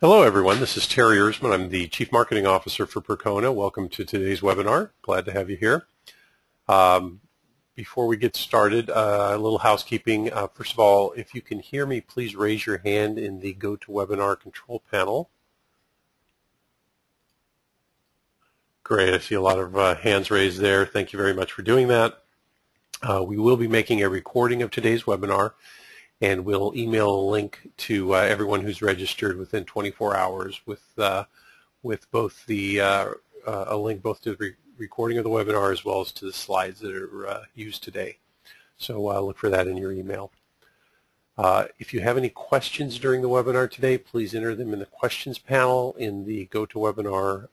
Hello everyone, this is Terry Erisman. I'm the Chief Marketing Officer for Percona. Welcome to today's webinar. Glad to have you here. Um, before we get started, uh, a little housekeeping. Uh, first of all, if you can hear me, please raise your hand in the GoToWebinar control panel. Great, I see a lot of uh, hands raised there. Thank you very much for doing that. Uh, we will be making a recording of today's webinar and we'll email a link to uh, everyone who's registered within 24 hours with uh, with both the uh, uh, a link both to the re recording of the webinar as well as to the slides that are uh, used today. So uh, look for that in your email. if you have any questions during the webinar today, please enter them in the questions panel in the GoToWebinar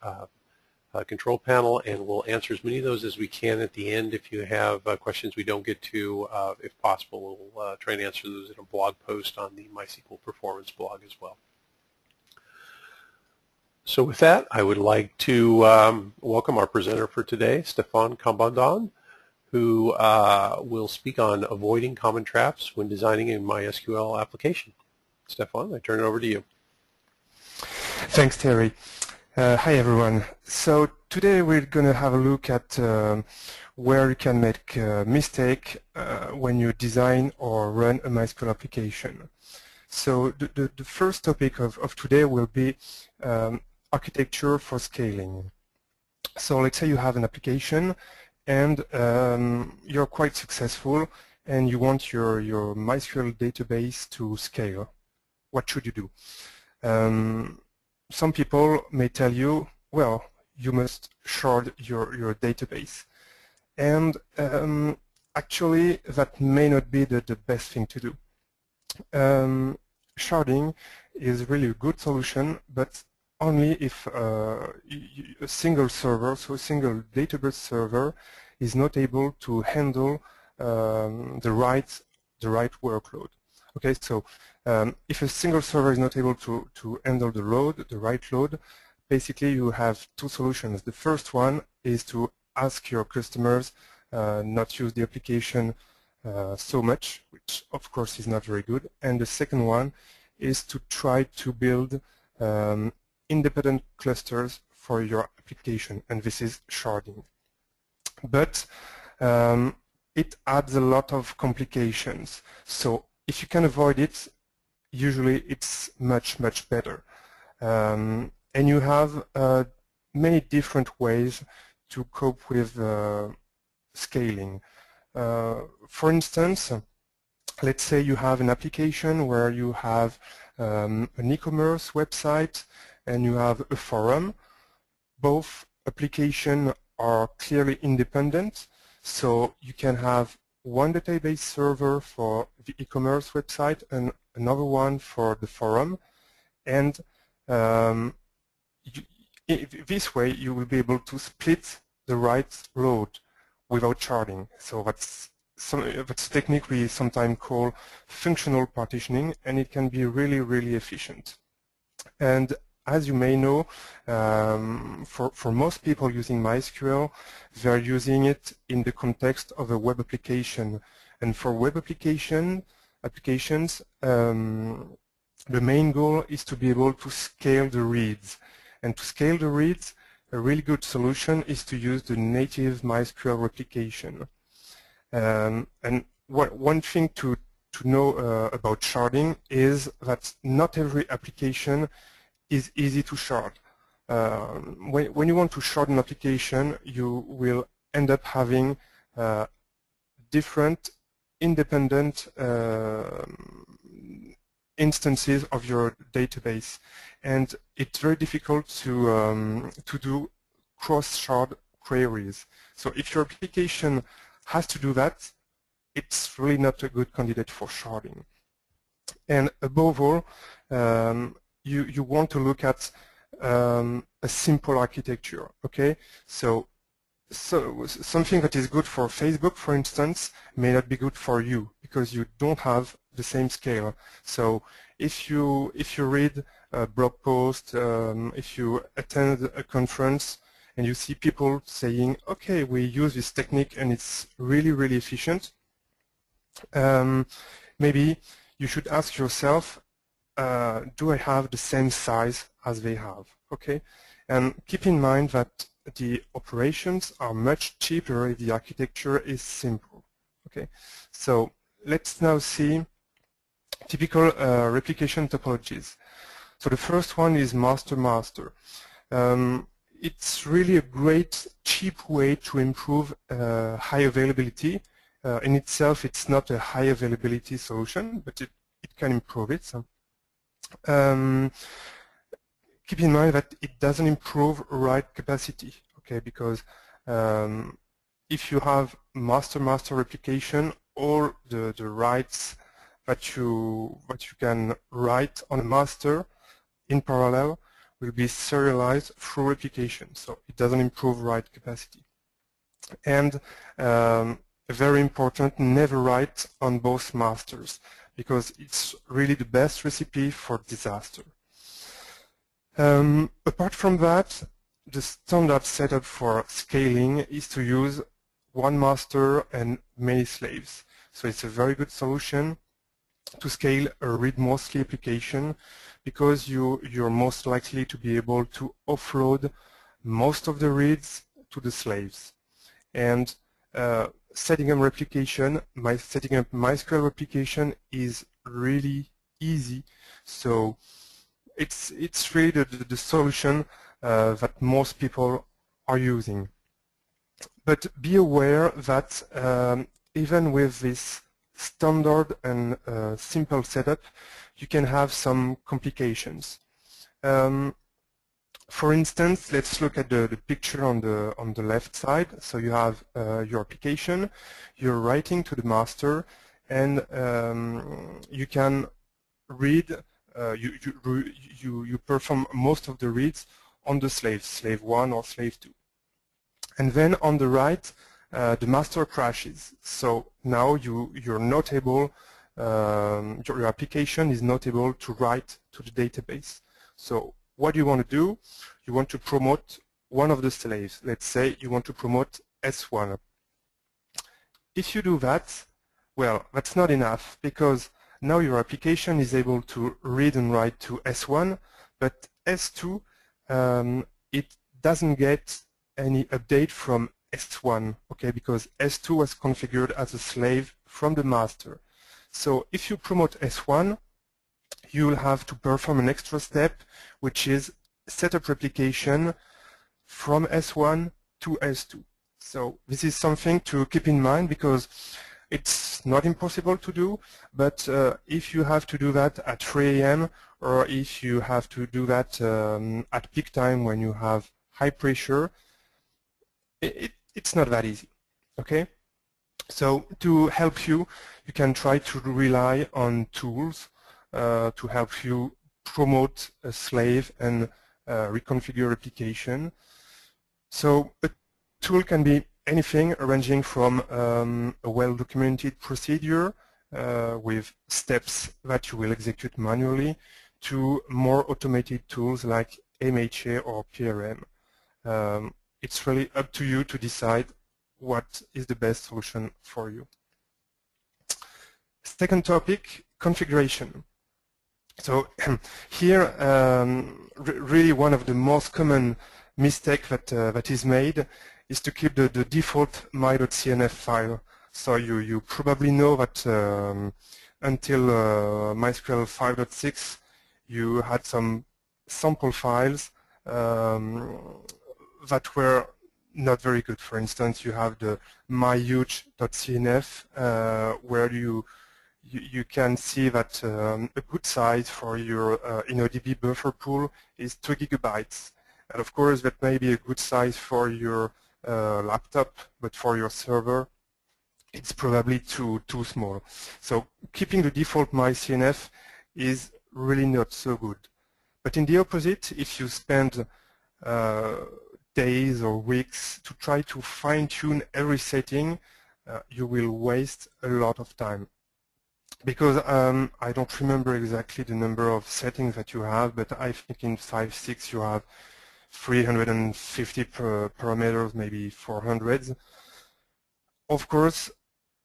uh, control panel, and we'll answer as many of those as we can at the end. If you have uh, questions we don't get to, uh, if possible, we'll try and answer those in a blog post on the MySQL Performance blog as well. So with that, I would like to um, welcome our presenter for today, Stéphane Combaudon, who uh, will speak on avoiding common traps when designing a MySQL application. Stéphane, I turn it over to you. Thanks, Terry. Uh, hi everyone. So today we're going to have a look at uh, where you can make a mistake uh, when you design or run a MySQL application. So the, the, the first topic of, of today will be um, architecture for scaling. So let's say you have an application and um, you're quite successful and you want your, your MySQL database to scale. What should you do? Um, some people may tell you, well, you must shard your, your database. And um, actually, that may not be the, the best thing to do. Um, sharding is really a good solution, but only if uh, a single server, so a single database server, is not able to handle um, the right the right workload. Okay, so um, if a single server is not able to, to handle the load, the right load, basically you have two solutions. The first one is to ask your customers uh, not use the application uh, so much, which of course is not very good. And the second one is to try to build um, independent clusters for your application, and this is sharding. But um, it adds a lot of complications. So if you can avoid it, usually it's much, much better. Um, and you have uh, many different ways to cope with uh, scaling. Uh, for instance, let's say you have an application where you have um, an e-commerce website and you have a forum. Both applications are clearly independent, so you can have one database server for the e-commerce website and another one for the forum. And um, you, this way you will be able to split the right load without sharding. So that's some, that's a technique we sometimes call functional partitioning, and it can be really, really efficient. And as you may know, um, for, for most people using MySQL, they're using it in the context of a web application. And for web application applications, um, the main goal is to be able to scale the reads. And to scale the reads, a really good solution is to use the native MySQL replication. Um, and what, one thing to, to know uh, about sharding is that not every application is easy to shard. Uh, when, when, you want to shard an application, you will end up having uh, different independent uh, instances of your database. And it's very difficult to, um, to do cross-shard queries. So if your application has to do that, it's really not a good candidate for sharding. And above all, um, you, you want to look at um, a simple architecture, okay? So, so something that is good for Facebook, for instance, may not be good for you because you don't have the same scale. So if you if you read a blog post, um, if you attend a conference and you see people saying, okay, we use this technique and it's really, really efficient, um, maybe you should ask yourself, uh, do I have the same size as they have? Okay, and keep in mind that the operations are much cheaper if the architecture is simple. Okay, so let's now see typical uh, replication topologies. So the first one is master-master. Um, it's really a great, cheap way to improve uh, high availability. Uh, in itself, it's not a high availability solution, but it, it can improve it. So, um, keep in mind that it doesn't improve write capacity, okay, because um, if you have master-master replication, all the, the writes that you, that you can write on a master in parallel will be serialized through replication, so it doesn't improve write capacity. And um, very important, never write on both masters, because it's really the best recipe for disaster. Um, apart from that, the standard setup for scaling is to use one master and many slaves. So it's a very good solution to scale a read-mostly application because you, you're most likely to be able to offload most of the reads to the slaves. And uh, setting up replication, my setting up MySQL replication is really easy. So it's it's really the, the, solution uh, that most people are using. But be aware that um, even with this standard and uh, simple setup, you can have some complications. Um, for instance, let's look at the, the, picture on the on the left side. So you have uh, your application, you're writing to the master, and um, you can read. Uh, you, you you you perform most of the reads on the slave, slave one or slave two, and then on the right, uh, the master crashes. So now you you're not able. Um, your application is not able to write to the database. So what do you want to do, you want to promote one of the slaves. Let's say you want to promote S1. If you do that, well, that's not enough because now your application is able to read and write to S1, but S2, um, it doesn't get any update from S1, okay, because S2 was configured as a slave from the master. So if you promote S1, you'll have to perform an extra step, which is set up replication from S1 to S2. So this is something to keep in mind because it's not impossible to do, but uh, if you have to do that at 3 a.m. or if you have to do that um, at peak time when you have high pressure, it, it, it's not that easy, okay? So to help you, you can try to rely on tools uh, to help you promote a slave and uh, reconfigure application. So a tool can be anything ranging from um, a well-documented procedure uh, with steps that you will execute manually to more automated tools like MHA or PRM. Um, it's really up to you to decide what is the best solution for you. Second topic, configuration. So here, um, really one of the most common mistake that uh, that is made is to keep the, the default my.cnf file. So you you probably know that um, until uh, MySQL 5.6, you had some sample files um, that were not very good. For instance, you have the myhuge.cnf uh, where you you, you can see that um, a good size for your uh, InnoDB buffer pool is 2 gigabytes. And of course, that may be a good size for your uh, laptop, but for your server, it's probably too, too small. So keeping the default my.cnf is really not so good. But in the opposite, if you spend uh, days or weeks to try to fine-tune every setting, uh, you will waste a lot of time because um, I don't remember exactly the number of settings that you have, but I think in 5.6 you have 350 per parameters, maybe 400. Of course,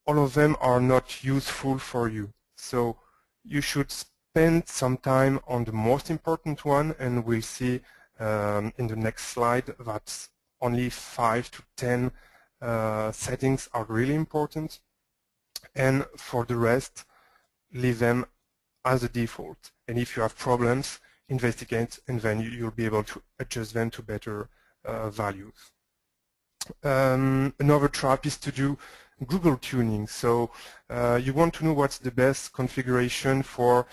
all of them are not useful for you. So you should spend some time on the most important one and we'll see um, in the next slide that only 5 to 10 uh, settings are really important and for the rest leave them as a default and if you have problems investigate and then you'll be able to adjust them to better uh, values. Um, another trap is to do Google tuning. So uh, you want to know what's the best configuration for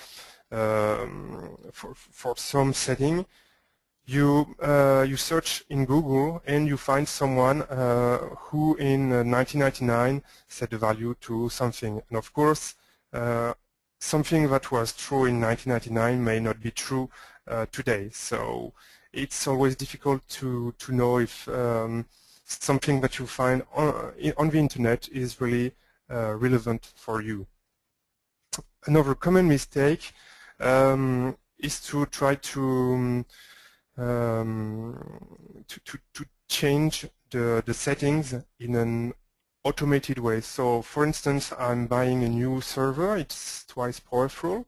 um, for, for some setting. You uh, you search in Google and you find someone uh, who in 1999 uh, set the value to something. And of course, uh, something that was true in 1999 may not be true uh, today. So it's always difficult to to know if um, something that you find on, on the internet is really uh, relevant for you. Another common mistake um, is to try to, um, to, to, to, change the, the settings in an automated way. So for instance, I'm buying a new server, it's twice powerful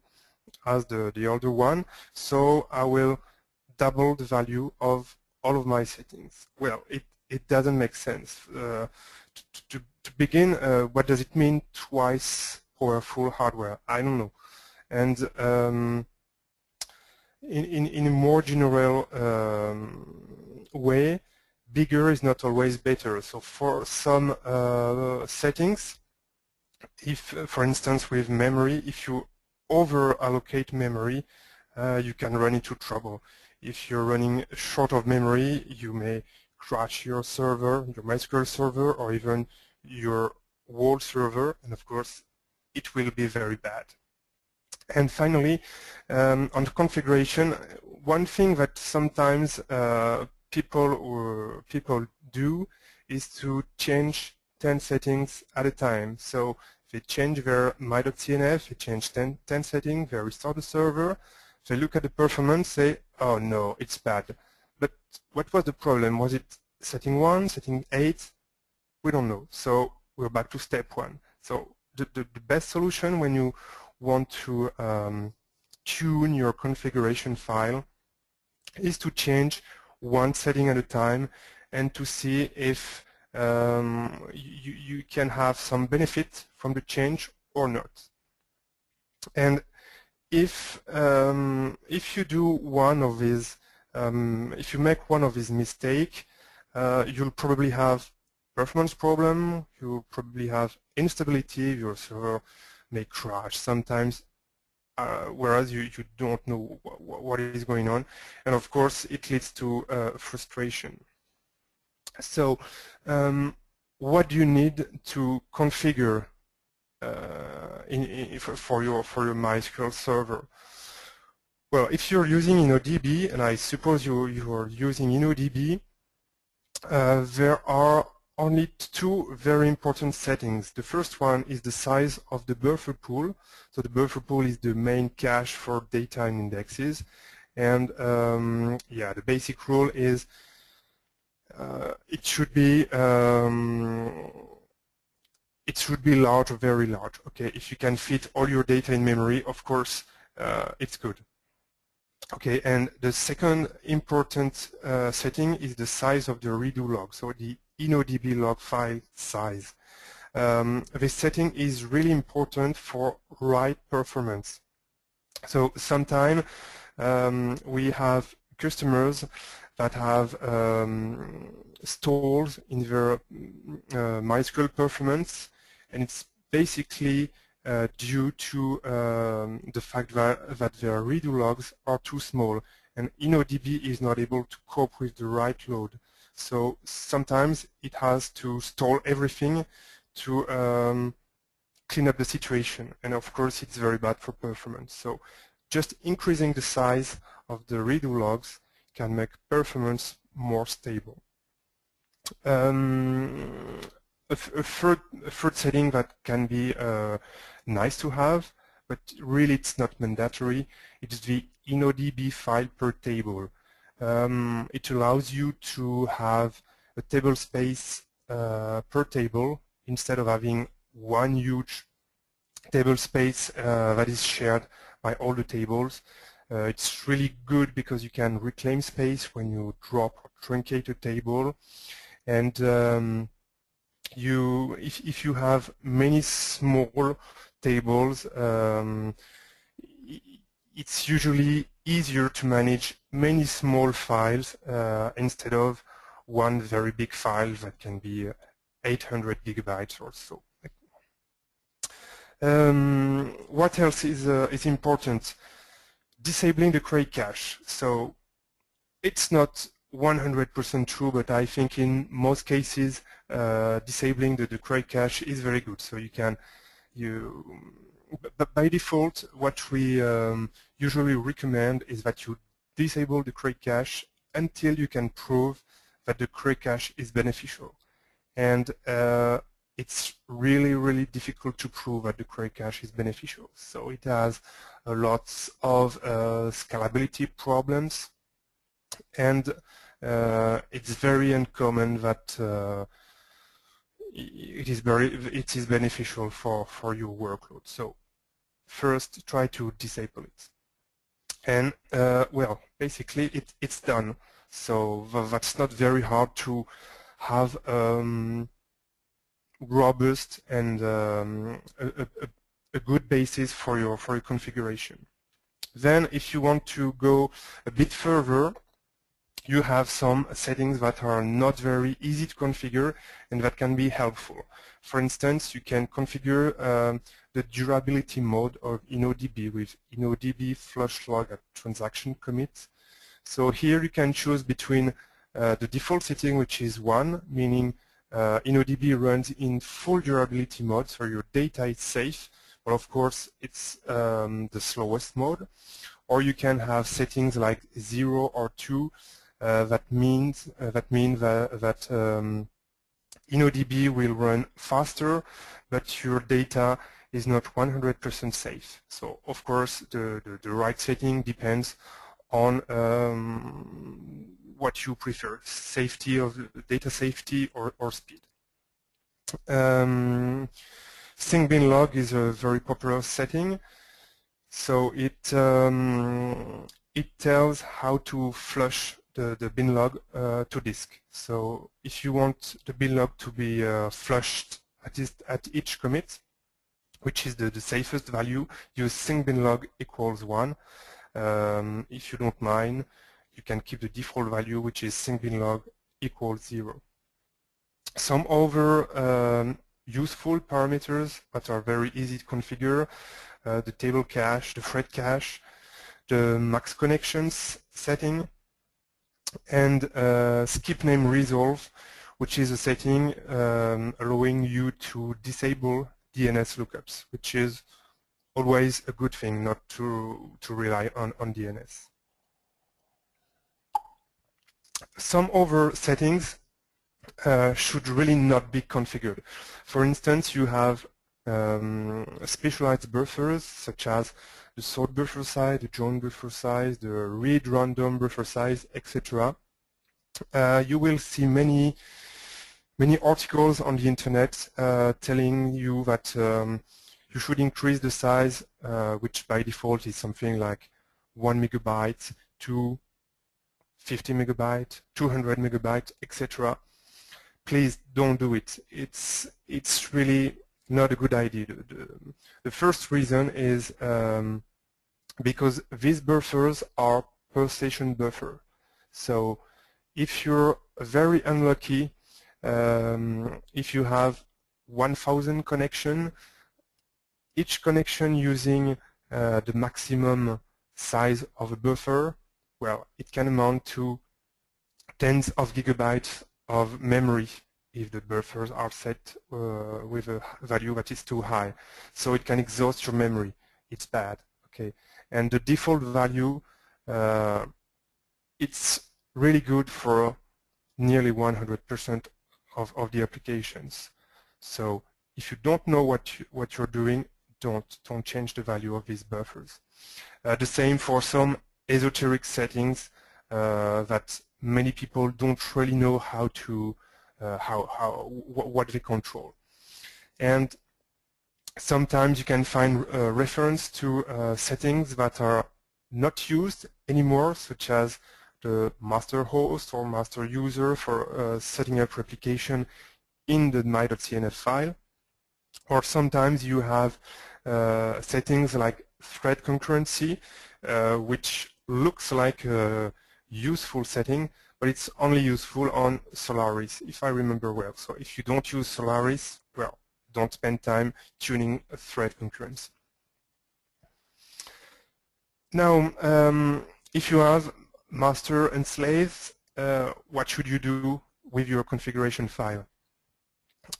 as the, the older one, so I will double the value of all of my settings. Well, it it doesn't make sense. Uh, to, to, to, begin, uh, what does it mean twice powerful hardware? I don't know. And um, in, in, in, a more general um, way, bigger is not always better. So for some uh, settings, if, for instance, with memory, if you over allocate memory, uh, you can run into trouble. If you're running short of memory, you may crash your server, your MySQL server, or even your world server, and of course, it will be very bad. And finally, um, on configuration, one thing that sometimes uh, people or people do is to change 10 settings at a time. So they change their my.cnf, they change 10, 10 settings, they restart the server, they look at the performance, say, oh no, it's bad. But what was the problem? Was it setting 1, setting 8? We don't know. So we're back to step 1. So the, the, the best solution when you want to um, tune your configuration file is to change one setting at a time and to see if um, you, you can have some benefit from the change or not. And if um, if you do one of these um, if you make one of these mistakes, uh, you'll probably have performance problem, you'll probably have instability, your server may crash sometimes, whereas you, you don't know what, what is going on. And of course, it leads to uh, frustration. So um, what do you need to configure uh, in, in, for your for your MySQL server? Well, if you're using InnoDB, and I suppose you, you are using InnoDB, uh, there are only two very important settings. The first one is the size of the buffer pool. So the buffer pool is the main cache for data and indexes. And um, yeah, the basic rule is uh, it should be um, it should be large or very large. Okay, if you can fit all your data in memory, of course, uh, it's good. Okay, and the second important uh, setting is the size of the redo log, so the InnoDB log file size. Um, this setting is really important for write performance. So sometimes um, we have customers that have um, stalls in their uh, MySQL performance, and it's basically uh, due to um, the fact that, that their redo logs are too small and InnoDB is not able to cope with the write load. So sometimes it has to stall everything to um, clean up the situation and of course it's very bad for performance. So just increasing the size of the redo logs can make performance more stable. Um, a, a, third, a, third, setting that can be uh, nice to have, but really it's not mandatory. It's the InnoDB file per table. Um, it allows you to have a table space uh, per table instead of having one huge table space uh, that is shared by all the tables. Uh, it's really good because you can reclaim space when you drop or truncate a table. And um, you, if, if you have many small tables, um, it's usually easier to manage many small files uh, instead of one very big file that can be 800 gigabytes or so. Um, what else is, uh, is important? Disabling the query cache. So it's not 100% true, but I think in most cases uh, disabling the, the query cache is very good. So you can, you, by default, what we um, usually recommend is that you disable the query cache until you can prove that the query cache is beneficial. And uh, it's really, really difficult to prove that the query cache is beneficial. So it has a lot of uh, scalability problems, and uh, it's very uncommon that uh, it is very it is beneficial for for your workload. So first, try to disable it, and uh, well, basically it it's done. So that's not very hard to have. Um, robust and um, a, a, a, good basis for your for your configuration. Then, if you want to go a bit further, you have some settings that are not very easy to configure and that can be helpful. For instance, you can configure um, the durability mode of InnoDB with InnoDB flush log at transaction commit. So here you can choose between uh, the default setting, which is 1, meaning uh, InnoDB runs in full durability mode, so your data is safe, but of course it's um, the slowest mode. Or you can have settings like 0 or 2 uh, that means uh, that mean that, that um, InnoDB will run faster, but your data is not 100% safe. So of course the, the, the, right setting depends on um, what you prefer, safety of data safety or, or speed. Um, log is a very popular setting. So it um, it tells how to flush the, the bin log uh, to disk. So if you want the bin log to be uh, flushed at, at each commit, which is the, the safest value, use sync bin log equals 1. Um, if you don't mind, you can keep the default value, which is syncbinlog equals 0. Some other um, useful parameters that are very easy to configure, uh, the table cache, the thread cache, the max connections setting, and uh, skip name resolve, which is a setting um, allowing you to disable DNS lookups, which is always a good thing not to, to rely on, on DNS some other settings uh, should really not be configured. For instance, you have um, specialized buffers such as the sort buffer size, the join buffer size, the read random buffer size, etc. Uh, you will see many many articles on the internet uh, telling you that um, you should increase the size, uh, which by default is something like one megabyte, to 50 megabyte, 200 megabyte, etc. Please don't do it. It's it's really not a good idea. The, the first reason is um, because these buffers are per station buffer. So if you're very unlucky, um, if you have 1000 connection, each connection using uh, the maximum size of a buffer well, it can amount to tens of gigabytes of memory if the buffers are set uh, with a value that is too high. So it can exhaust your memory. It's bad. Okay, and the default value, uh, it's really good for nearly 100% of, of the applications. So if you don't know what you, what you're doing, don't don't change the value of these buffers. Uh, the same for some esoteric settings uh, that many people don't really know how to uh, how how what they control. And sometimes you can find uh, reference to uh, settings that are not used anymore, such as the master host or master user for uh, setting up replication in the my.cnf file. Or sometimes you have uh, settings like thread concurrency, uh, which looks like a useful setting, but it's only useful on Solaris, if I remember well. So if you don't use Solaris, well, don't spend time tuning a thread concurrency. Now, um, if you have master and slave, uh, what should you do with your configuration file?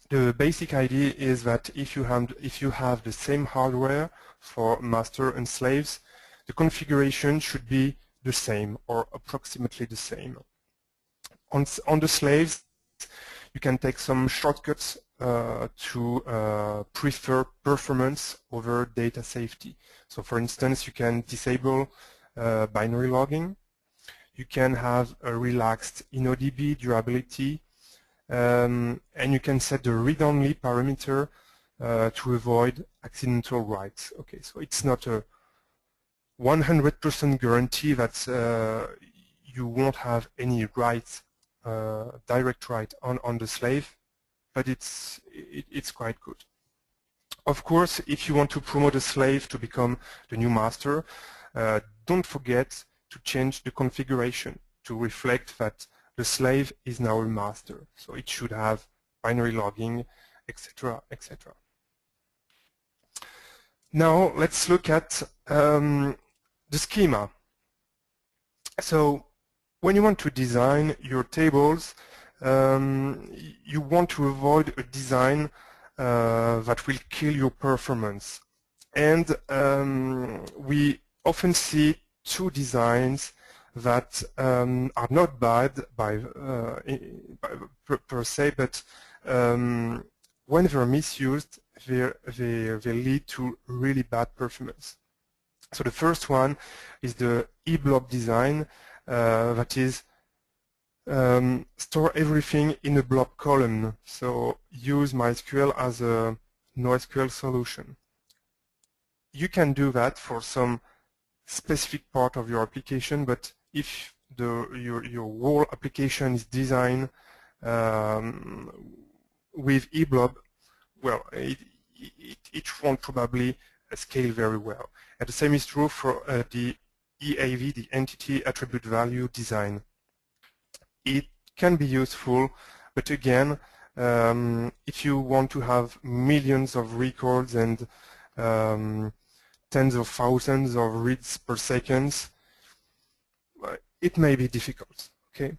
The basic idea is that if you have if you have the same hardware for master and slaves, the configuration should be the same or approximately the same. On, on the slaves, you can take some shortcuts uh, to uh, prefer performance over data safety. So for instance, you can disable uh, binary logging. You can have a relaxed InnoDB durability. Um, and you can set the read-only parameter uh, to avoid accidental writes. Okay, so it's not a 100% guarantee that uh, you won't have any writes, uh, direct write on, on the slave, but it's, it, it's quite good. Of course, if you want to promote a slave to become the new master, uh, don't forget to change the configuration to reflect that the slave is now a master. So it should have binary logging, etc., etc. Now let's look at um, the schema. So when you want to design your tables, um, you want to avoid a design uh, that will kill your performance. And um, we often see two designs that um, are not bad by, uh, per, per, se, but um, when they're misused, they, they, they lead to really bad performance. So the first one is the e-blob design uh, that is um, store everything in a blob column. So use MySQL as a NoSQL solution. You can do that for some specific part of your application, but if the, your, your whole application is designed um, with eBlob, well, it, it, it won't probably scale very well. And the same is true for uh, the EAV, the Entity Attribute Value design. It can be useful, but again, um, if you want to have millions of records and um, tens of thousands of reads per second, it may be difficult. Okay.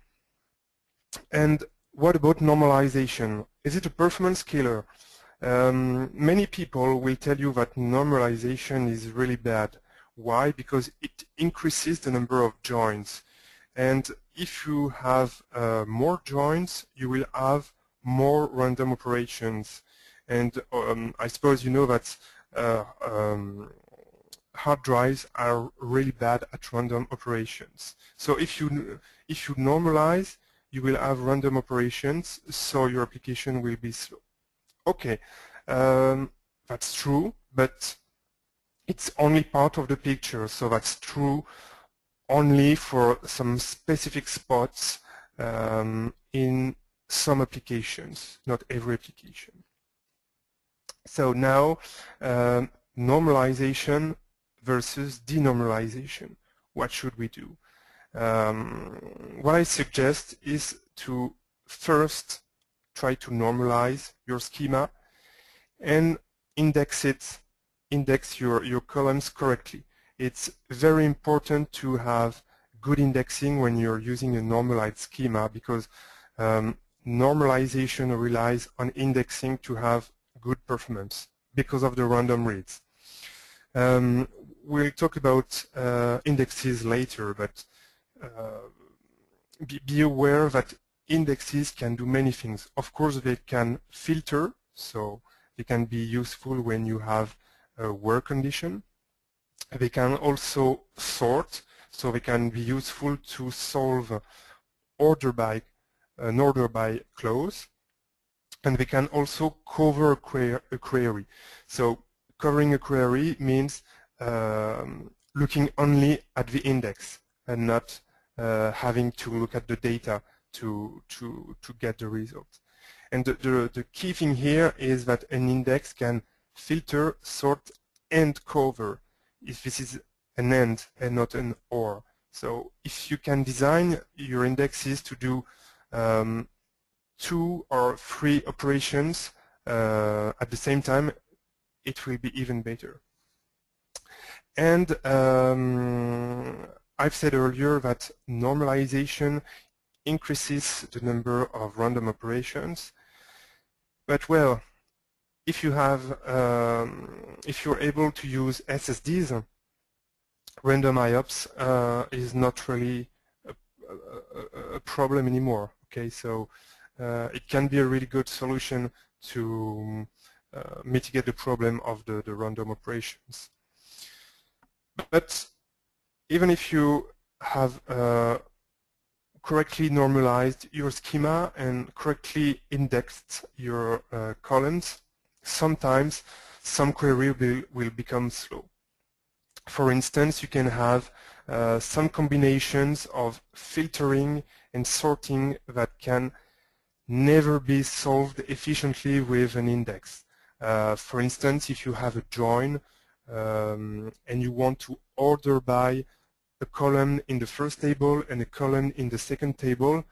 And what about normalization? Is it a performance killer? Um, many people will tell you that normalization is really bad. Why? Because it increases the number of joins. And if you have uh, more joins, you will have more random operations. And um, I suppose you know that uh, um, hard drives are really bad at random operations. So if you if you normalize, you will have random operations, so your application will be slow. Okay, um, that's true, but it's only part of the picture, so that's true only for some specific spots um, in some applications, not every application. So now, um, normalization versus denormalization. What should we do? Um, what I suggest is to first try to normalize your schema and index it, index your, your columns correctly. It's very important to have good indexing when you're using a normalized schema because um, normalization relies on indexing to have good performance because of the random reads. Um, we'll talk about uh, indexes later, but uh, be, be, aware that indexes can do many things. Of course, they can filter, so they can be useful when you have a work condition. They can also sort, so they can be useful to solve order by an order by clause. And they can also cover a, query. A query. So covering a query means um, looking only at the index and not uh, having to look at the data to, to, to get the result. And the, the, the key thing here is that an index can filter, sort, and cover if this is an and and not an or. So if you can design your indexes to do um, two or three operations uh, at the same time, it will be even better. And um, I've said earlier that normalization increases the number of random operations. But well, if you have, um, if you're able to use SSDs, random IOPS uh, is not really a, a, a, problem anymore. Okay, so uh, it can be a really good solution to uh, mitigate the problem of the, the random operations. But even if you have uh, correctly normalized your schema and correctly indexed your uh, columns, sometimes some query will, will become slow. For instance, you can have uh, some combinations of filtering and sorting that can never be solved efficiently with an index. Uh, for instance, if you have a join um, and you want to order by a column in the first table and a column in the second table,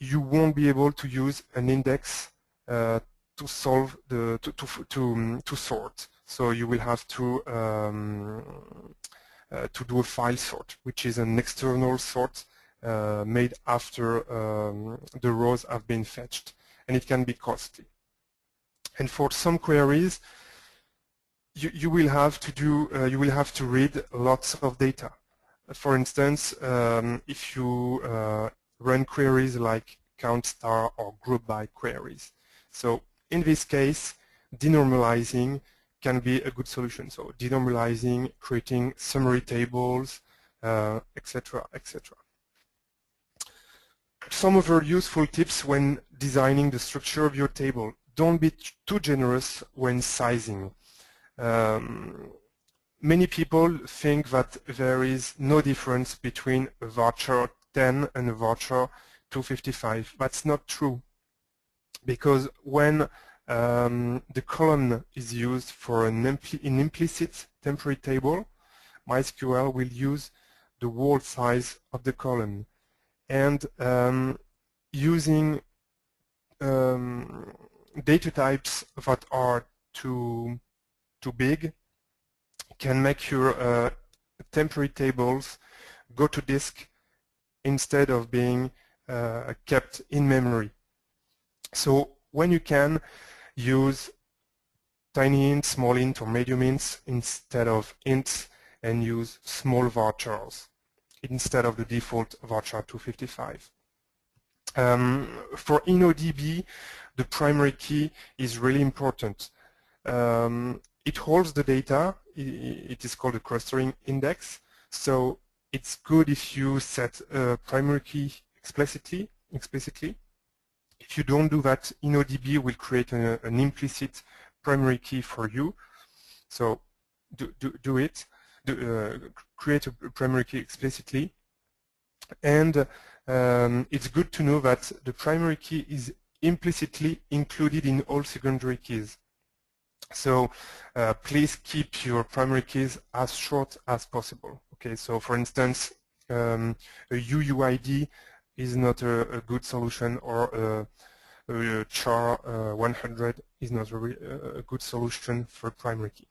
you won't be able to use an index uh, to solve the to to to, um, to sort. So you will have to um, uh, to do a file sort, which is an external sort uh, made after um, the rows have been fetched, and it can be costly. And for some queries, you, you will have to do uh, you will have to read lots of data. For instance, um, if you uh, run queries like count star or group by queries. So in this case, denormalizing can be a good solution. So denormalizing, creating summary tables, etc., uh, etc. Some other useful tips when designing the structure of your table. Don't be too generous when sizing. Um, many people think that there is no difference between a varchar 10 and a varchar 255. That's not true because when um, the column is used for an, impl an, implicit temporary table, MySQL will use the whole size of the column. And um, using um, data types that are too, too big can make your uh, temporary tables go to disk instead of being uh, kept in memory. So when you can, use tiny int, small int, or medium ints instead of ints, and use small varchars instead of the default varchar 255. Um, for InnoDB, the primary key is really important. Um, it holds the data. It is called a clustering index. So it's good if you set a primary key explicitly. explicitly. If you don't do that, InnoDB will create a, an implicit primary key for you. So do, do, do it, do, uh, create a primary key explicitly. And um, it's good to know that the primary key is implicitly included in all secondary keys. So uh, please keep your primary keys as short as possible. Okay, so for instance, um, a UUID is not a, a good solution or a, a char uh, 100 is not a, a good solution for primary key.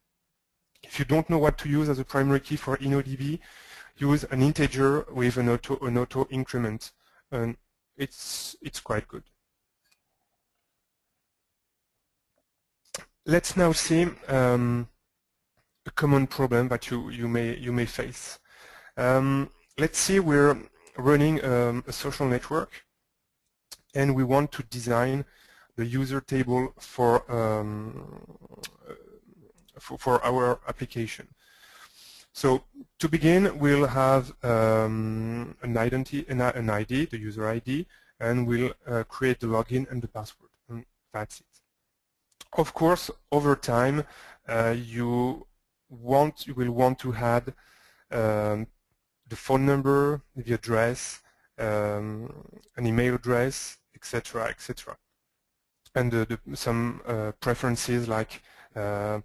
If you don't know what to use as a primary key for InnoDB, use an integer with an auto, an auto increment, and it's it's quite good. Let's now see um, a common problem that you you may you may face. Um, let's see we're running um, a social network and we want to design the user table for, um, for, for, our application. So to begin, we'll have um, an, identity, an, an, ID, the user ID, and we'll uh, create the login and the password, and that's it. Of course, over time, uh, you want you will want to add um, the phone number, the address, um, an email address, etc., etc., and the, some uh, preferences like uh,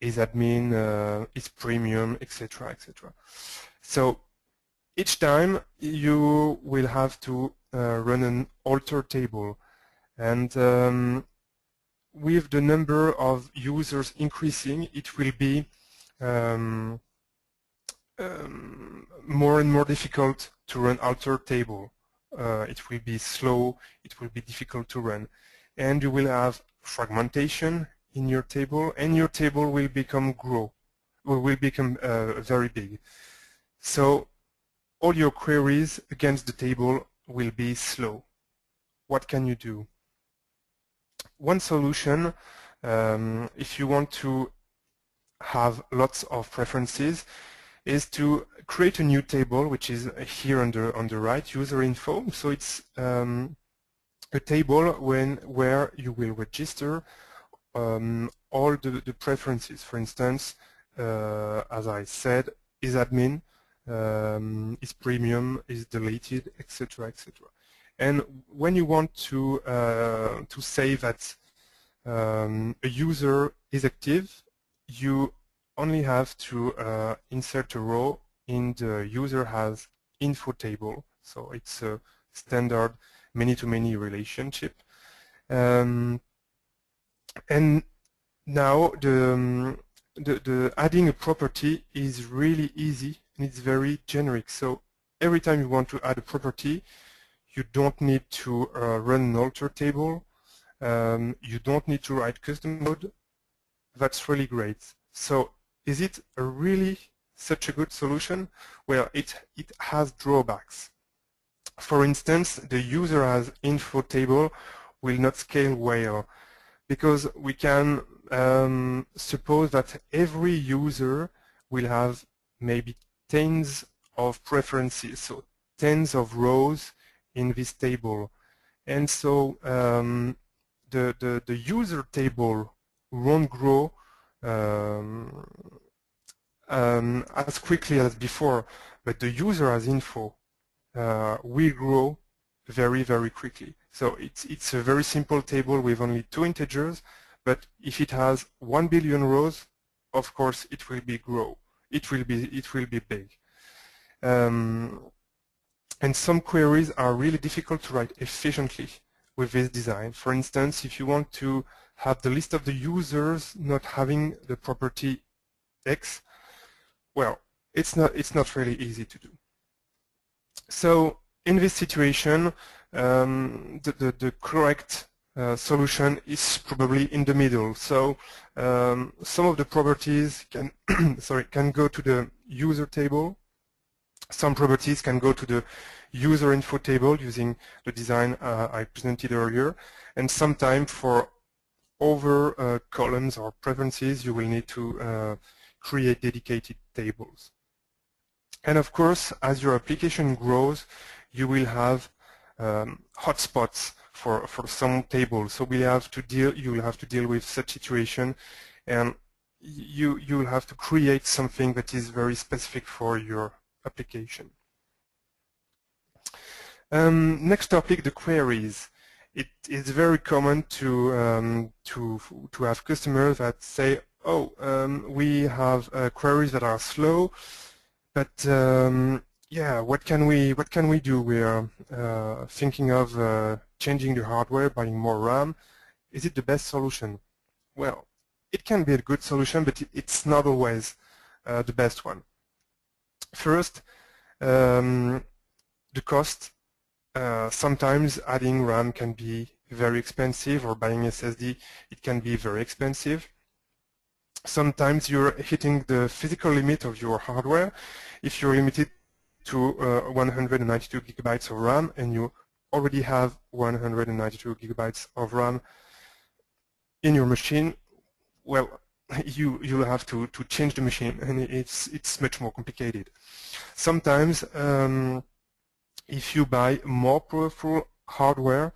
is admin, uh, is premium, etc., etc. So each time you will have to uh, run an alter table, and um, with the number of users increasing, it will be um, um, more and more difficult to run alter table. Uh, it will be slow, it will be difficult to run. And you will have fragmentation in your table, and your table will become grow, will become uh, very big. So all your queries against the table will be slow. What can you do? One solution, um, if you want to have lots of preferences, is to create a new table, which is here on the on the right, user info. So it's um, a table when where you will register um, all the, the preferences. For instance, uh, as I said, is admin, um, is premium, is deleted, etc., etc. And when you want to uh, to say that um, a user is active, you only have to uh, insert a row in the user has info table. So it's a standard many-to-many -many relationship. Um, and now the, um, the, the adding a property is really easy and it's very generic. So every time you want to add a property, you don't need to uh, run an alter table. Um, you don't need to write custom code. That's really great. So is it really such a good solution? Well, it, it has drawbacks. For instance, the user has info table will not scale well because we can um, suppose that every user will have maybe tens of preferences, so tens of rows in this table. And so um, the, the, the user table won't grow um, um, as quickly as before, but the user as info uh, will grow very, very quickly. So it's, it's a very simple table with only two integers, but if it has 1 billion rows, of course it will be grow. It will be, it will be big. Um, and some queries are really difficult to write efficiently with this design. For instance, if you want to have the list of the users not having the property X, well, it's not, it's not really easy to do. So in this situation, um, the, the, the, correct uh, solution is probably in the middle. So um, some of the properties can, sorry, can go to the user table. Some properties can go to the user info table using the design uh, I presented earlier. And sometimes for over uh, columns or preferences, you will need to uh, create dedicated tables. And of course, as your application grows, you will have um, hotspots for, for some tables. So we have to deal, you will have to deal with such situation and you, you will have to create something that is very specific for your application. Um, next topic, the queries. It is very common to um, to to have customers that say, "Oh, um, we have uh, queries that are slow, but um, yeah, what can we what can we do? We're uh, thinking of uh, changing the hardware, buying more RAM. Is it the best solution? Well, it can be a good solution, but it's not always uh, the best one. First, um, the cost. Uh, sometimes adding RAM can be very expensive, or buying SSD, it can be very expensive sometimes you're hitting the physical limit of your hardware. If you're limited to uh, 192 gigabytes of RAM and you already have 192 gigabytes of RAM in your machine, well, you you'll have to to change the machine, and it's it's much more complicated. Sometimes, um, if you buy more powerful hardware,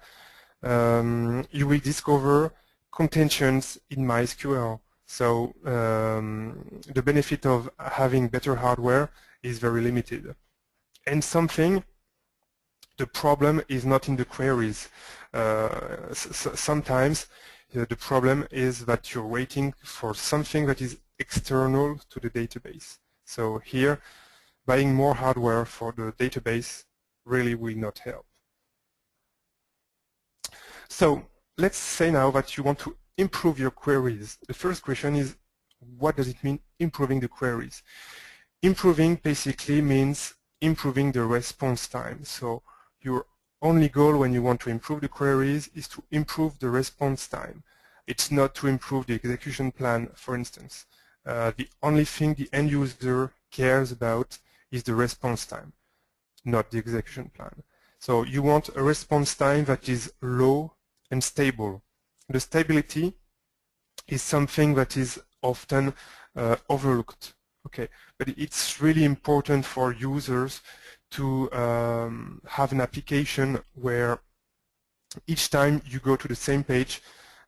um, you will discover contentions in MySQL. So um, the benefit of having better hardware is very limited. And something, the problem is not in the queries. Uh, sometimes the problem is that you're waiting for something that is external to the database. So here, buying more hardware for the database really will not help. So let's say now that you want to improve your queries. The first question is, what does it mean improving the queries? Improving basically means improving the response time. So your only goal when you want to improve the queries is to improve the response time. It's not to improve the execution plan, for instance. Uh, the only thing the end user cares about is the response time, not the execution plan. So you want a response time that is low and stable. The stability is something that is often uh, overlooked. Okay, but it's really important for users to um, have an application where each time you go to the same page,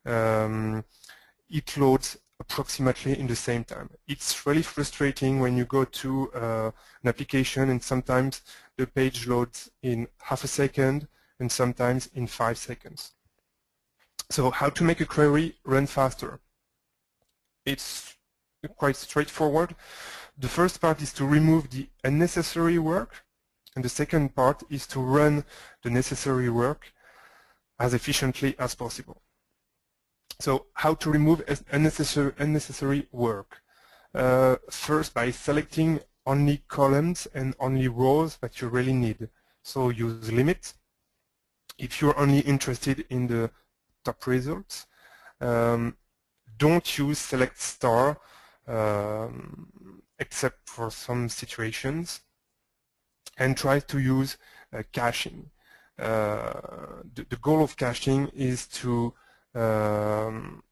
um, it loads approximately in the same time. It's really frustrating when you go to uh, an application and sometimes the page loads in half a second and sometimes in five seconds. So how to make a query run faster? It's quite straightforward. The first part is to remove the unnecessary work, and the second part is to run the necessary work as efficiently as possible. So how to remove unnecessary, unnecessary work? Uh, first, by selecting only columns and only rows that you really need. So use limit. If you're only interested in the top results. Um, don't use select star um, except for some situations and try to use uh, caching. Uh, the, the, goal of caching is to um,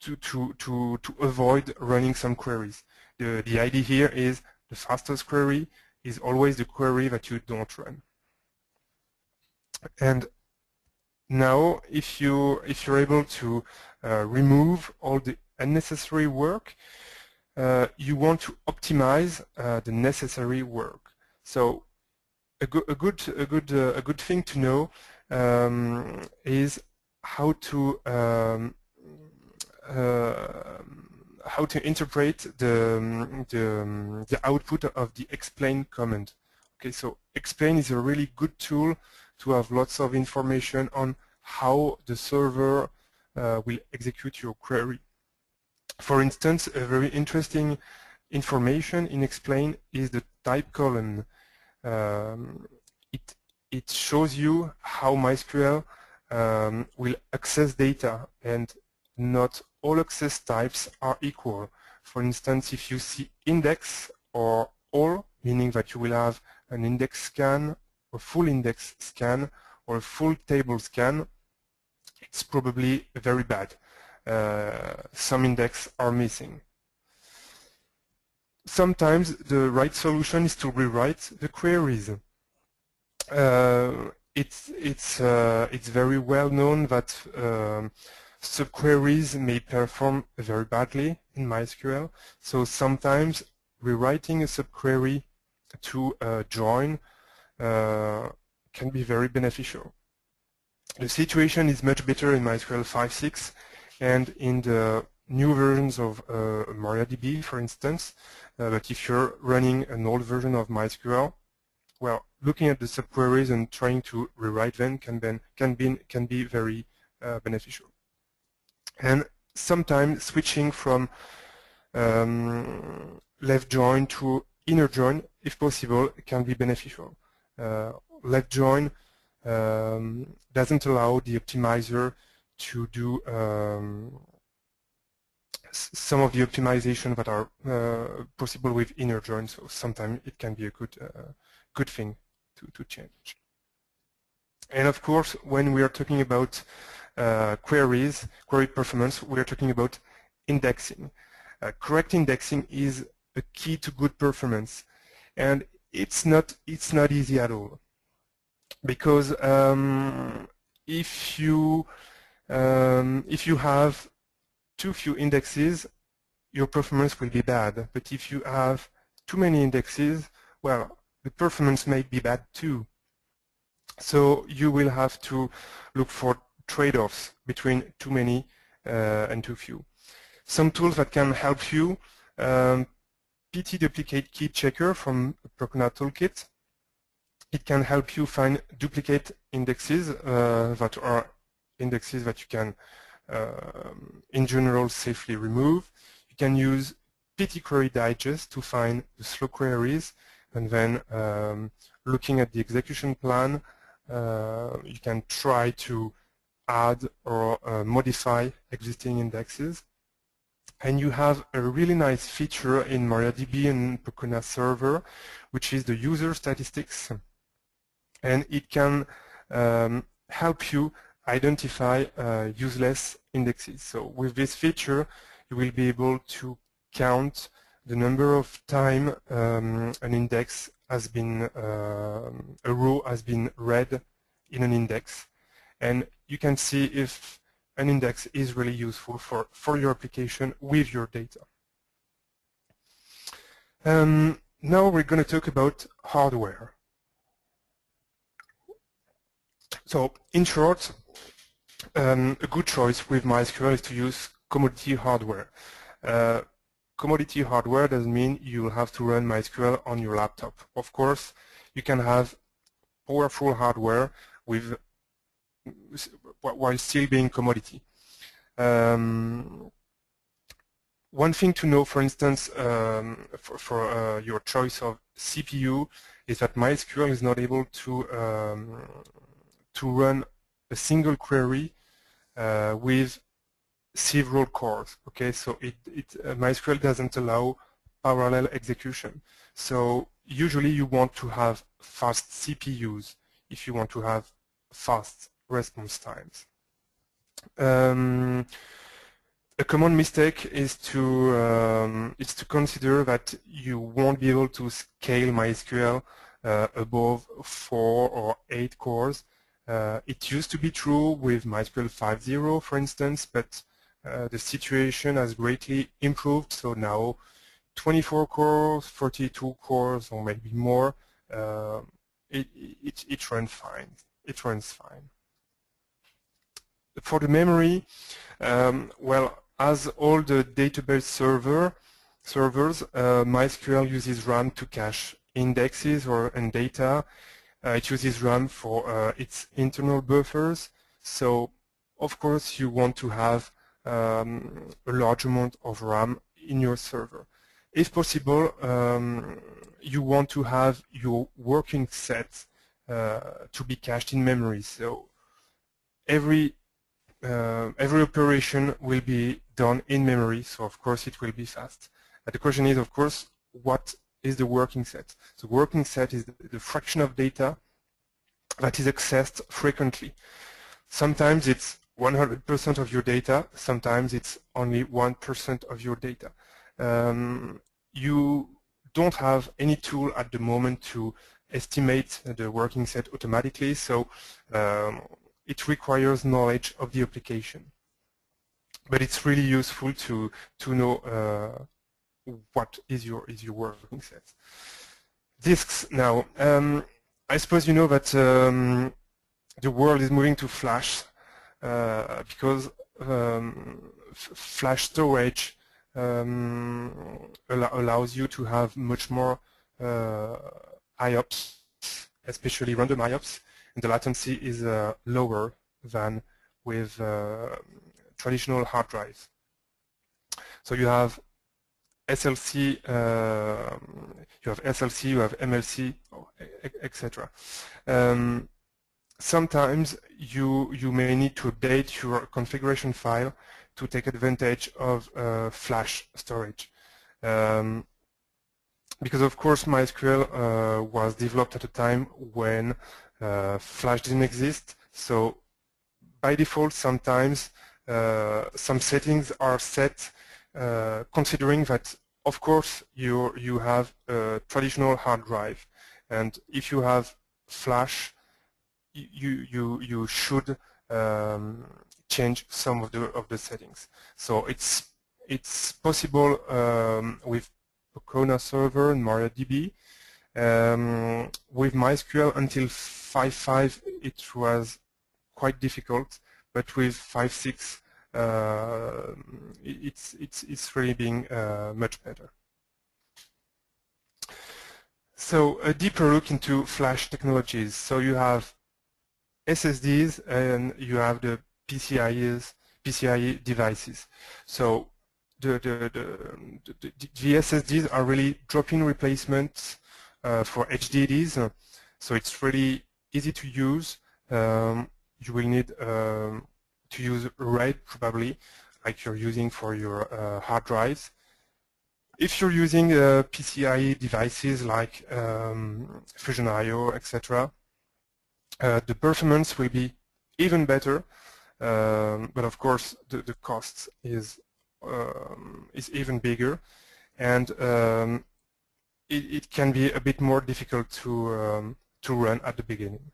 to, to, to, to avoid running some queries. The, the idea here is the fastest query is always the query that you don't run. And now, if you if you're able to uh, remove all the unnecessary work, uh, you want to optimize uh, the necessary work. So, a, go a good a good uh, a good thing to know um, is how to um, uh, how to interpret the the, the output of the explain command. Okay, so explain is a really good tool to have lots of information on how the server uh, will execute your query. For instance, a very interesting information in explain is the type column. Um, it, it shows you how MySQL um, will access data and not all access types are equal. For instance, if you see index or all, meaning that you will have an index scan a full index scan or a full table scan, it's probably very bad. Uh, some index are missing. Sometimes the right solution is to rewrite the queries. Uh, it's it's uh, it's very well known that um, subqueries may perform very badly in MySQL. So sometimes rewriting a subquery to uh, join uh, can be very beneficial. The situation is much better in MySQL 5.6 and in the new versions of uh, MariaDB, for instance. Uh, but if you're running an old version of MySQL, well, looking at the subqueries and trying to rewrite them can be can be can be very uh, beneficial. And sometimes switching from um, left join to inner join, if possible, can be beneficial. Uh, left join um, doesn't allow the optimizer to do um, some of the optimization that are uh, possible with inner join. So sometimes it can be a good uh, good thing to to change. And of course, when we are talking about uh, queries, query performance, we are talking about indexing. Uh, correct indexing is a key to good performance, and it's not it's not easy at all because um, if you um, if you have too few indexes, your performance will be bad. But if you have too many indexes, well, the performance may be bad too. So you will have to look for trade-offs between too many uh, and too few. Some tools that can help you, um, PT duplicate key checker from Percona Toolkit. It can help you find duplicate indexes uh, that are indexes that you can, uh, in general, safely remove. You can use PT Query Digest to find the slow queries, and then um, looking at the execution plan, uh, you can try to add or uh, modify existing indexes. And you have a really nice feature in MariaDB and Percona Server, which is the user statistics. And it can um, help you identify uh, useless indexes. So with this feature, you will be able to count the number of time um, an index has been, uh, a row has been read in an index. And you can see if an index is really useful for, for your application with your data. Um, now we're going to talk about hardware. So in short, um, a good choice with MySQL is to use commodity hardware. Uh, commodity hardware doesn't mean you'll have to run MySQL on your laptop. Of course, you can have powerful hardware with while still being commodity. Um, one thing to know, for instance, um, for, for uh, your choice of CPU is that MySQL is not able to um, to run a single query uh, with several cores. Okay, so it, it uh, MySQL doesn't allow parallel execution. So usually you want to have fast CPUs if you want to have fast response times. Um, a common mistake is to um, is to consider that you won't be able to scale MySQL uh, above four or eight cores. Uh, it used to be true with MySQL 5.0, for instance, but uh, the situation has greatly improved. So now 24 cores, 42 cores, or maybe more, uh, it, it, it runs fine. It runs fine. For the memory, um, well, as all the database server servers, uh, MySQL uses RAM to cache indexes or and data. It uses RAM for uh, its internal buffers. So, of course, you want to have um, a large amount of RAM in your server. If possible, um, you want to have your working set uh, to be cached in memory. So every uh, every operation will be done in memory, so of course it will be fast. But the question is, of course, what is the working set? The working set is the, fraction of data that is accessed frequently. Sometimes it's 100% of your data, sometimes it's only 1% of your data. Um, you don't have any tool at the moment to estimate the working set automatically, so um, it requires knowledge of the application. But it's really useful to to know uh, what is your is your working set. Disks now. Um, I suppose you know that um, the world is moving to flash uh, because um, flash storage um, al allows you to have much more uh, IOPS, especially random IOPS, and the latency is uh, lower than with uh, traditional hard drives. So you have SLC, uh, you have SLC, you have MLC, etc. Um, sometimes you you may need to update your configuration file to take advantage of uh, flash storage. Um, because of course MySQL uh, was developed at a time when uh, Flash didn't exist. So by default, sometimes uh, some settings are set considering that, of course, you you have a traditional hard drive, and if you have Flash, you you you should um, change some of the of the settings. So it's it's possible um, with Percona server and MariaDB. Um, with MySQL until 5.5 it was quite difficult, but with 5.6 uh, it's it's it's really being uh, much better. So a deeper look into flash technologies. So you have SSDs and you have the PCIe, PCIe devices. So the, the, the, the, the SSDs are really drop-in replacements uh, for HDDs. So it's really easy to use. Um, you will need um, to use RAID probably, like you're using for your uh, hard drives. If you're using uh, PCIe devices like um, Fusion IO, etc., uh, the performance will be even better, um, but of course the, the cost is um, is even bigger, and um, it, it, can be a bit more difficult to um, to run at the beginning.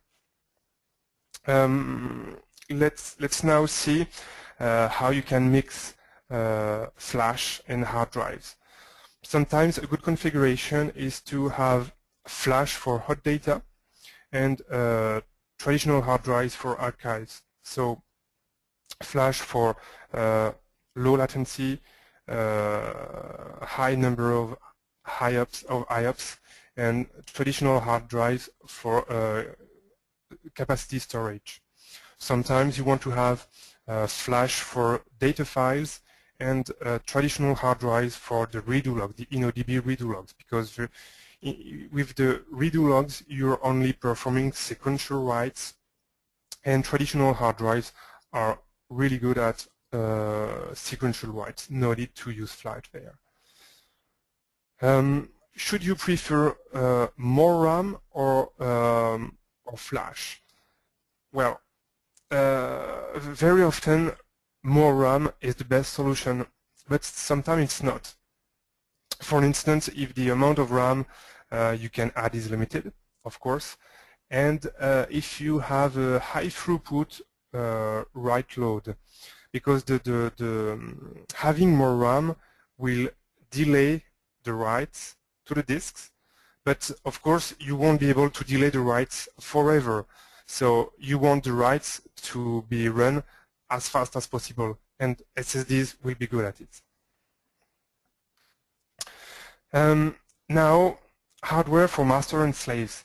Um, let's let's now see uh, how you can mix uh, flash and hard drives. Sometimes a good configuration is to have flash for hot data and uh, traditional hard drives for archives. So flash for uh, low latency, uh, high number of IOPS of IOPS, and traditional hard drives for uh, capacity storage. Sometimes you want to have uh, flash for data files and uh, traditional hard drives for the redo log, the InnoDB redo logs, because with the redo logs, you're only performing sequential writes, and traditional hard drives are really good at uh, sequential writes. No need to use flash there. Um, should you prefer uh, more RAM or um, or flash? Well, uh, very often more RAM is the best solution, but sometimes it's not. For instance, if the amount of RAM uh, you can add is limited, of course, and uh, if you have a high throughput uh, write load, because the, the, the um, having more RAM will delay the writes to the disks, but of course you won't be able to delay the writes forever. So you want the writes to be run as fast as possible, and SSDs will be good at it. Um, now, hardware for master and slaves.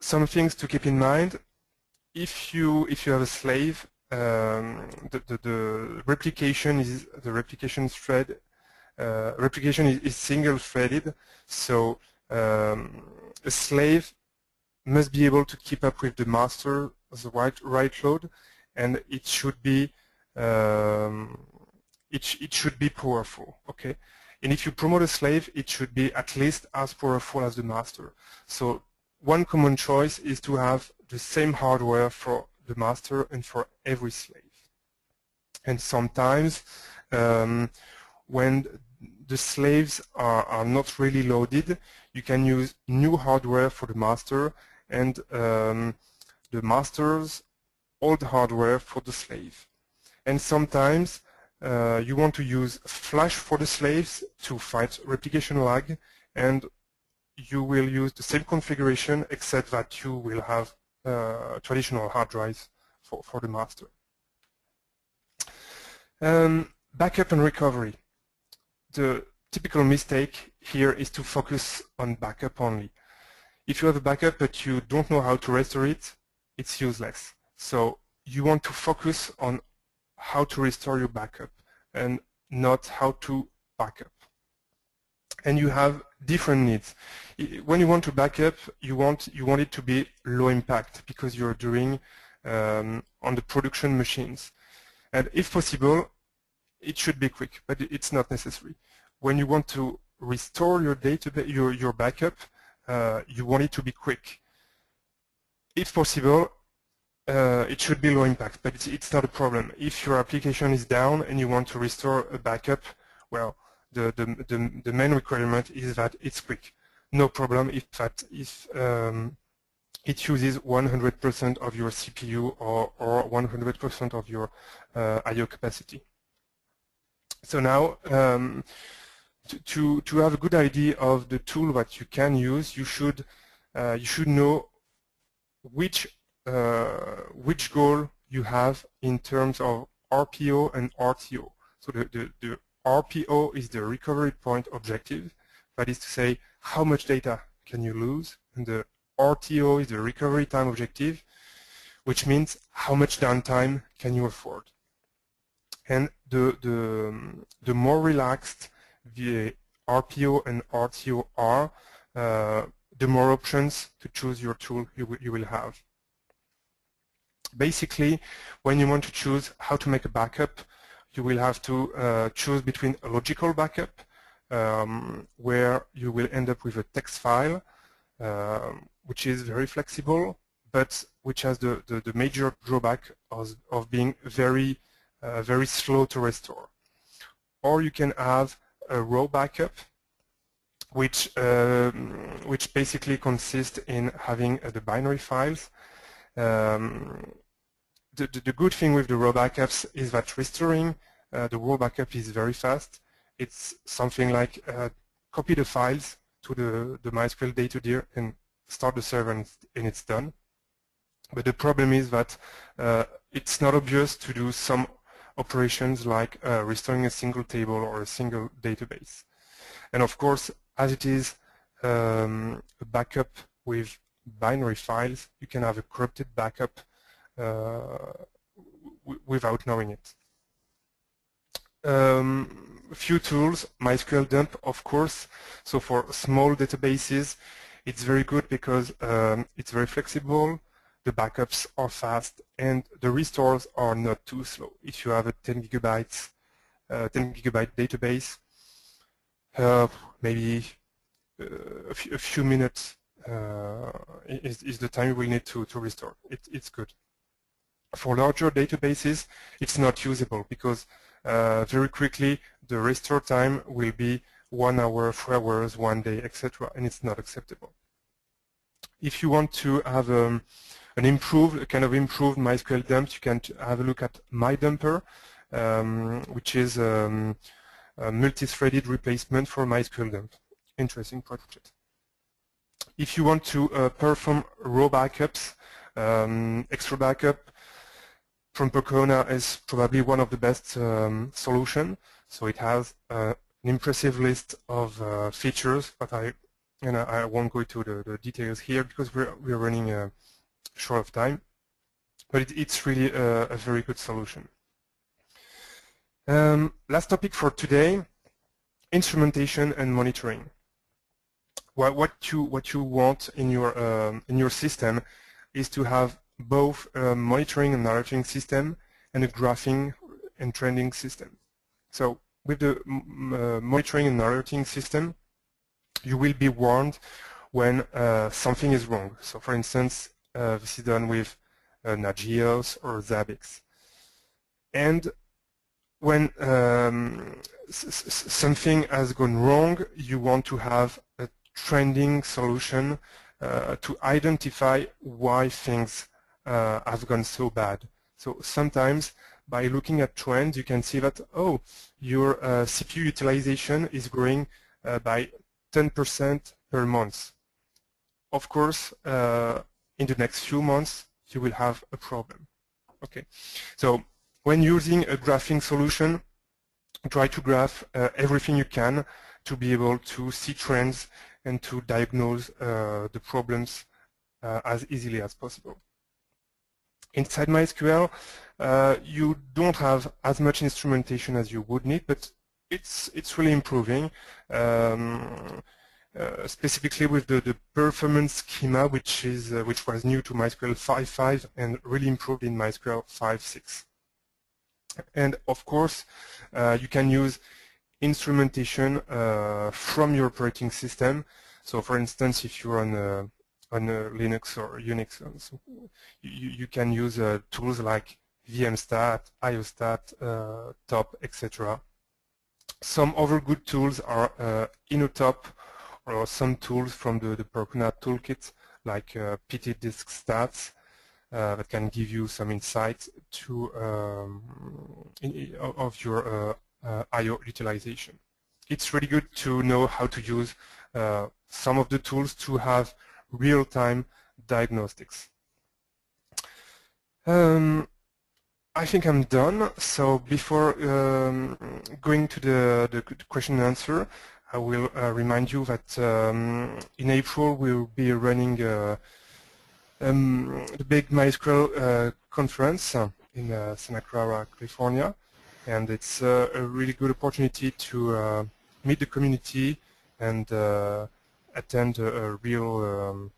Some things to keep in mind. If you if you have a slave, um, the, the, the, replication is the replication thread. Uh, replication is, is, single threaded, so um, a slave must be able to keep up with the master, the write, write load, and it should be um, it, it should be powerful. Okay, and if you promote a slave, it should be at least as powerful as the master. So one common choice is to have the same hardware for the master and for every slave. And sometimes um, when the slaves are, are not really loaded, you can use new hardware for the master and um, the master's old hardware for the slave. And sometimes uh, you want to use flash for the slaves to fight replication lag and you will use the same configuration except that you will have uh, traditional hard drives for, for the master. Um, backup and recovery. The typical mistake here is to focus on backup only. If you have a backup but you don't know how to restore it, it's useless. So you want to focus on how to restore your backup and not how to backup. And you have different needs. When you want to backup, you want you want it to be low impact because you're doing um, on the production machines. And if possible, it should be quick, but it's not necessary. When you want to restore your database, your your backup, uh, you want it to be quick. If possible, uh, it should be low impact, but it's, it's, not a problem. If your application is down and you want to restore a backup, well, the, the, the, the main requirement is that it's quick. No problem if that if um, it uses 100% of your CPU or, or 100% of your uh, I.O. capacity. So now, um, to, to, have a good idea of the tool that you can use, you should uh, you should know which uh, which goal you have in terms of RPO and RTO. So the, the, the RPO is the recovery point objective. That is to say, how much data can you lose? And the RTO is the recovery time objective, which means how much downtime can you afford. And the, the, the more relaxed the RPO and RTO are, uh, the more options to choose your tool you, you will have. Basically, when you want to choose how to make a backup, you will have to uh, choose between a logical backup, um, where you will end up with a text file, um, which is very flexible, but which has the, the, the major drawback of, of being very, uh, very slow to restore. Or you can have a raw backup, which um, which basically consists in having uh, the binary files. Um, the, the, the, good thing with the raw backups is that restoring uh, the raw backup is very fast. It's something like uh, copy the files to the, the MySQL data and start the server and, and, it's done. But the problem is that uh, it's not obvious to do some operations like uh, restoring a single table or a single database. And of course, as it is um, a backup with binary files, you can have a corrupted backup uh, without knowing it. Um, a few tools, MySQL dump, of course. So for small databases, it's very good because um, it's very flexible, the backups are fast, and the restores are not too slow. If you have a 10 gigabytes, uh, 10 gigabyte database, uh, maybe uh, a, few, minutes uh, is, is, the time we need to, to restore. It, it's good. For larger databases, it's not usable because uh, very quickly the restore time will be one hour, four hours, one day, etc., and it's not acceptable. If you want to have um, an improved, kind of improved MySQL dump, you can have a look at MyDumper, um, which is um, a multi-threaded replacement for MySQL dump. Interesting project. If you want to uh, perform raw backups, um, XtraBackup from Percona is probably one of the best um, solution. So it has uh, an impressive list of uh, features, but I and I, I, won't go into the, the, details here because we're we're running uh, short of time. But it, it's really a, a, very good solution. Um, last topic for today: instrumentation and monitoring. What what you what you want in your um, in your system is to have both a monitoring and alerting system and a graphing and trending system. So with the uh, monitoring and alerting system, you will be warned when uh, something is wrong. So for instance, this is done with uh, Nagios or Zabbix. And when um, something has gone wrong, you want to have a trending solution uh, to identify why things uh, have gone so bad. So sometimes by looking at trends, you can see that, oh, your uh, CPU utilization is growing uh, by 10% per month. Of course, uh, in the next few months, you will have a problem. Okay, so when using a graphing solution, try to graph uh, everything you can to be able to see trends and to diagnose uh, the problems uh, as easily as possible. Inside MySQL, uh, you don't have as much instrumentation as you would need, but it's it's really improving. Um, uh, specifically with the, the performance schema, which is uh, which was new to MySQL 5.5 and really improved in MySQL 5.6. And of course, uh, you can use instrumentation uh, from your operating system. So, for instance, if you're on a, on a Linux or Unix, uh, so you, you can use uh, tools like VMstat, IOstat, Top, etc. Some other good tools are InnoTop or some tools from the, the Percona toolkit like uh, PT disk stats uh, that can give you some insight to um, in, of your uh, uh, I/O utilization. It's really good to know how to use uh, some of the tools to have real-time diagnostics. Um, I think I'm done. So before um, going to the, the, question and answer, I will uh, remind you that um, in April we'll be running uh, um, the big MySQL uh, conference in Santa Clara, California, and it's a really good opportunity to meet the community and attend a, a real, um,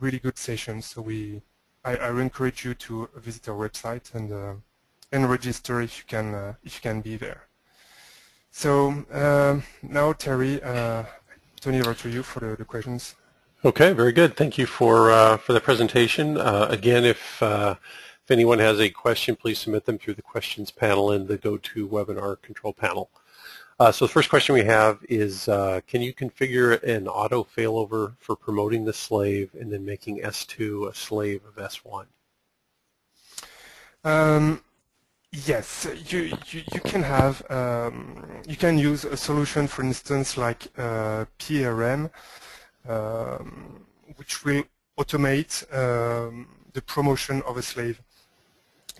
really good session. So we, I, I encourage you to visit our website and and register if you can if you can be there. So um, now, Terry, uh, turn it over to you for the, the, questions. Okay, very good. Thank you for uh, for the presentation. Uh, again, if uh, if anyone has a question, please submit them through the questions panel in the GoToWebinar control panel. Uh, so the first question we have is, uh, can you configure an auto failover for promoting the slave and then making S2 a slave of S1? Um, Yes, you, you, you can have, um, you can use a solution, for instance, like uh, PRM, um, which will automate um, the promotion of a slave.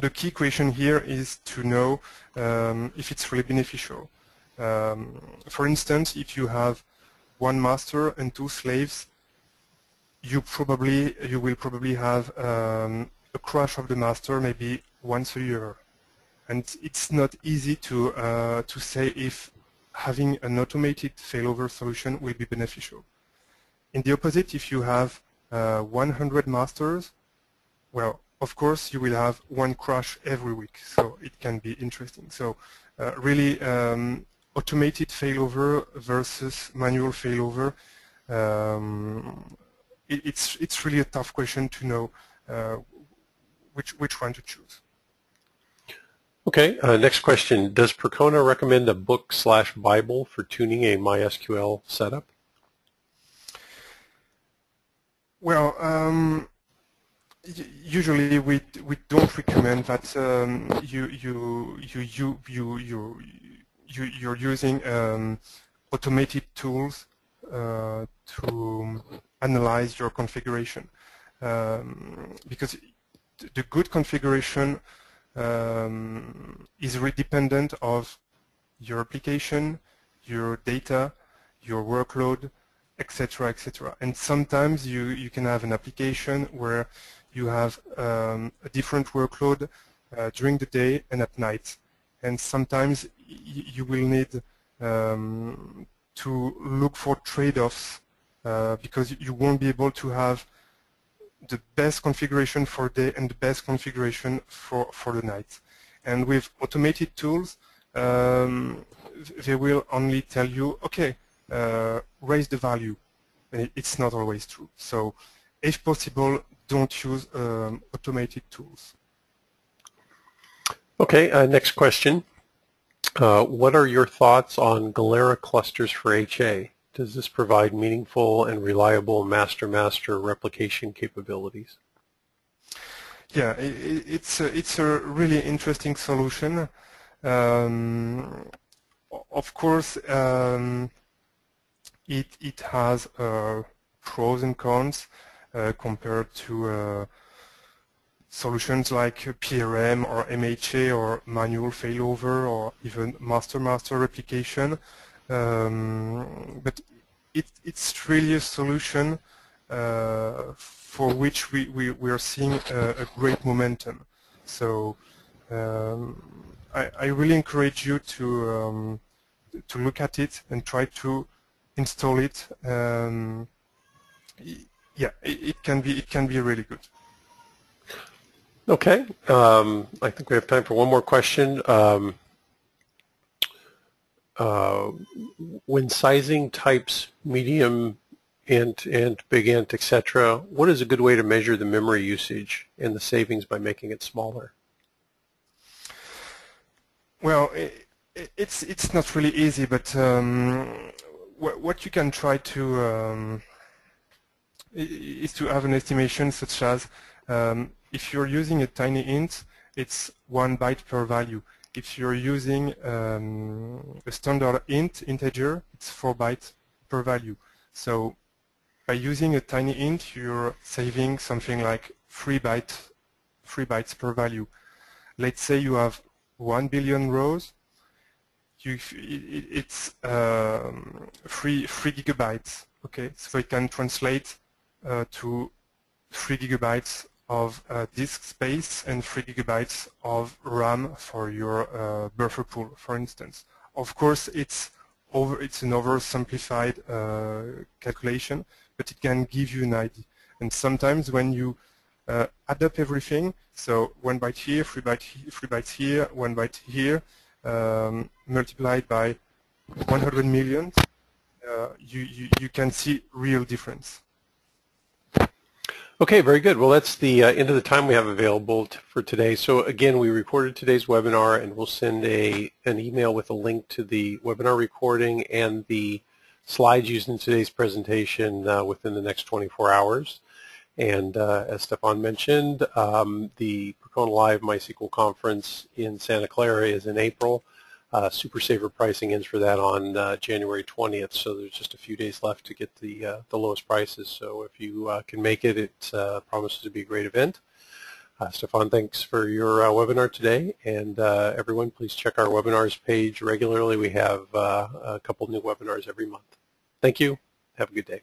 The key question here is to know um, if it's really beneficial. Um, for instance, if you have one master and two slaves, you probably you will probably have um, a crash of the master maybe once a year and it's not easy to, uh, to say if having an automated failover solution will be beneficial. In the opposite, if you have uh, 100 masters, well, of course, you will have one crash every week, so it can be interesting. So uh, really, um, automated failover versus manual failover, um, it, it's, it's really a tough question to know uh, which, which one to choose. Okay, uh, next question. Does Percona recommend a book slash Bible for tuning a MySQL setup? Well, um, usually we we don't recommend that um, you, you you you you you you you're using um, automated tools uh, to analyze your configuration um, because the good configuration um, is really dependent of your application, your data, your workload, etc., etc. And sometimes you, you can have an application where you have um, a different workload uh, during the day and at night. And sometimes you will need um, to look for trade-offs uh, because you won't be able to have the best configuration for day and the best configuration for, for the night. And with automated tools, um, they will only tell you, okay, uh, raise the value. It's not always true. So if possible, don't use um, automated tools. Okay, uh, next question. Uh, what are your thoughts on Galera clusters for HA? Does this provide meaningful and reliable master-master replication capabilities? Yeah, it, it's a, it's a really interesting solution. Um, of course, um, it it has uh, pros and cons uh, compared to uh, solutions like PRM or MHA or manual failover or even master-master replication. Um, but it, it's really a solution uh, for which we, we, we are seeing a, a great momentum. So um, I, I, really encourage you to um, to look at it and try to install it. Um, yeah, it, it, can be it can be really good. Okay, um, I think we have time for one more question. Uh, when sizing types medium int, int, big int, etc., what is a good way to measure the memory usage and the savings by making it smaller? Well, it, it's it's not really easy, but um, what, what you can try to um, is to have an estimation such as um, if you're using a tiny int, it's one byte per value. If you're using um, a standard int integer, it's four bytes per value. So by using a tiny int, you're saving something like three bytes, three bytes per value. Let's say you have one billion rows. You, it's um, three three gigabytes. Okay, so it can translate uh, to three gigabytes of uh, disk space and 3 gigabytes of RAM for your uh, buffer pool, for instance. Of course, it's over, it's an oversimplified uh, calculation, but it can give you an idea. And sometimes when you uh, add up everything, so one byte here, three, byte three bytes here, one byte here, um, multiplied by 100 million, uh, you, you, you can see real difference. Okay, very good. Well, that's the uh, end of the time we have available for today. So again, we recorded today's webinar and we'll send a an email with a link to the webinar recording and the slides used in today's presentation uh, within the next 24 hours. And uh, as Stéphane mentioned, um, the Percona Live MySQL conference in Santa Clara is in April. Uh, Super Saver pricing ends for that on uh, January 20th, so there's just a few days left to get the uh, the lowest prices. So if you uh, can make it, it uh, promises to be a great event. Uh, Stéphane, thanks for your webinar today, and everyone, please check our webinars page regularly. We have a couple new webinars every month. Thank you. Have a good day.